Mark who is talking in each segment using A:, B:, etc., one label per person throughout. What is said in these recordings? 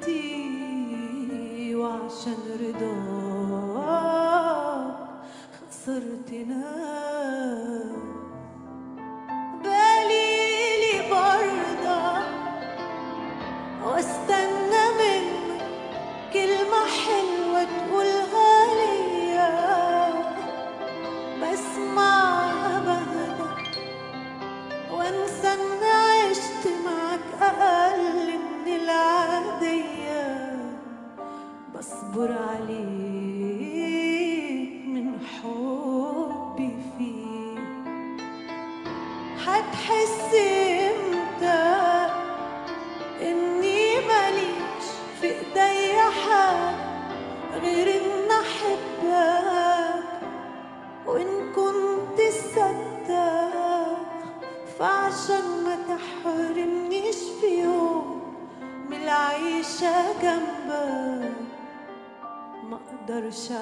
A: حبيبتي وعشان رضاك خسرت ناس فعشان ما تحرمنيش في يوم من العيشة جنبك ما أقدرش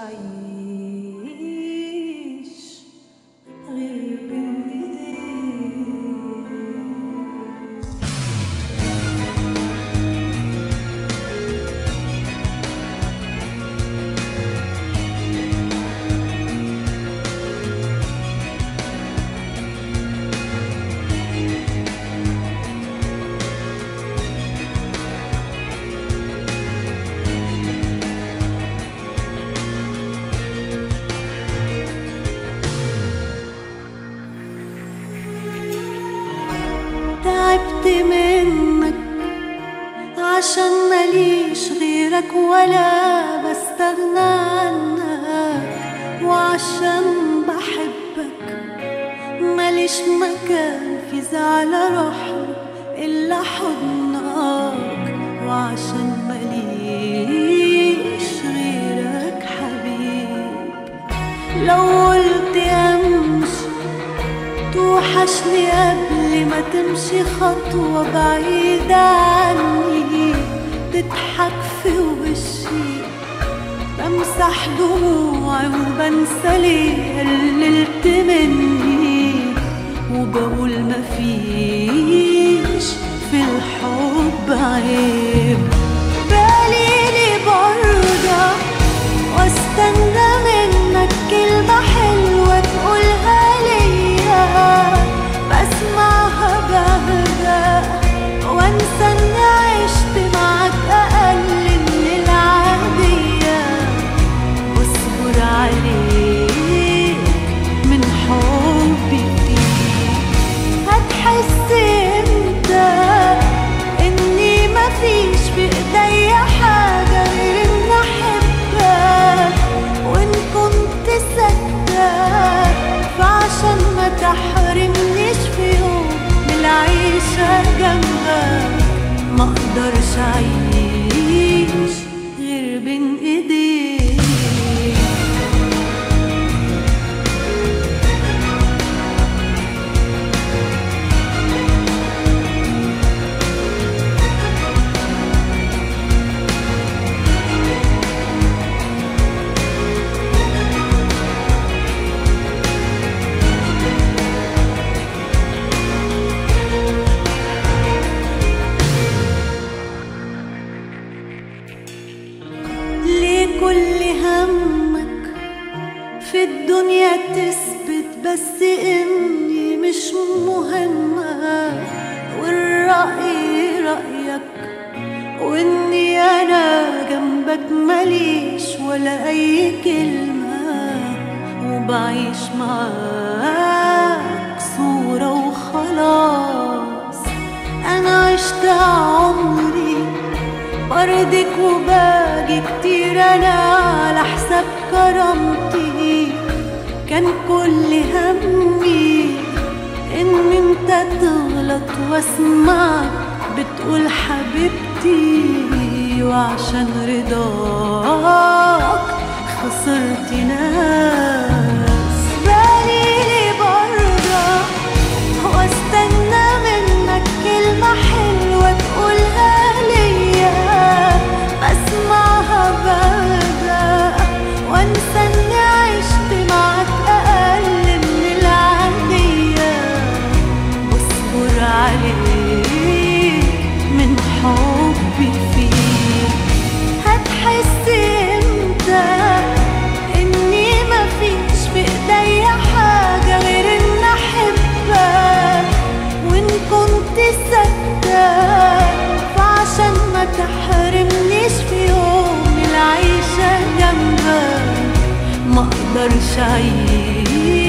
A: غيرك ولا بستغنى عنك وعشان بحبك ماليش مكان في زعل روحي إلا حضنك وعشان ماليش غيرك حبيب. لو قلت امشي توحشني قبل ما تمشي خطوة بعيدة عني تضحك في وشي بمسح دموعي وبنسى ليه قللت مني وبقول مفيش جنبك ما أقدرش اعيش غير بين الدنيا تثبت بس إني مش مهمة. والرأي رأيك وإني أنا جنبك ماليش ولا أي كلمة. وبعيش معاك صورة وخلاص. أنا عشت عمري برضك وباجي كتير. أنا على حساب كرامتي. كان كل همي إن أنت تغلط واسمعك بتقول حبيبتي وعشان رضاك خسرت ناس هتحس إمتى؟ إني مفيش بإيديا حاجة غير إن أحبك. وإن كنت صدق فعشان ما في يوم العيشة جنبك مقدرش أعيش.